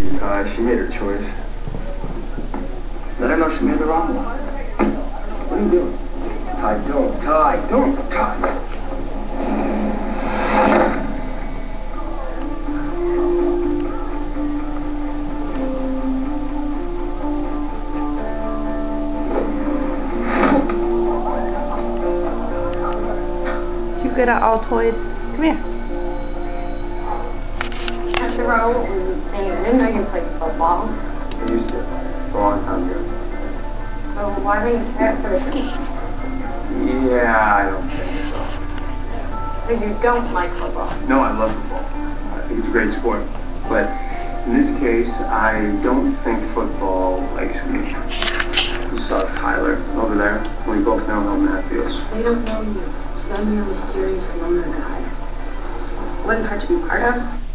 Uh, she made her choice. Let her know she made the wrong one. What are you doing? Ty, don't. Ty, don't, Ty. You get it Altoid. Come here. After all, what was insane? I didn't know you played football. I used to. It's a long time ago. So why don't you care for the team? Yeah, I don't think so. So you don't like football? No, I love football. I think it's a great sport. But in this case, I don't think football likes me. You saw Tyler over there. We both know how Matt feels. They don't know you. So then you're a mysterious loner guy. Wouldn't hurt to be part of.